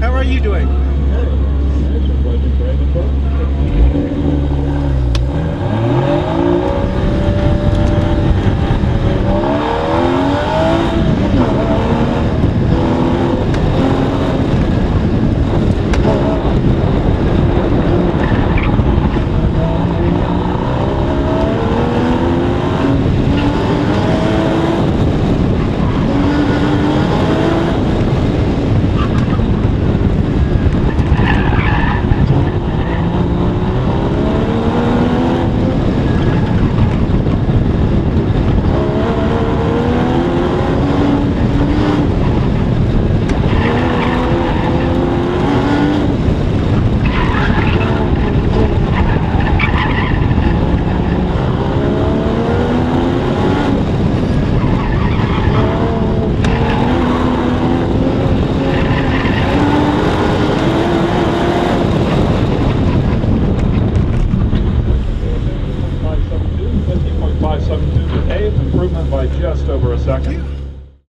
How are you doing? Five seven two, fifty point five seven two to pave, improvement by just over a second.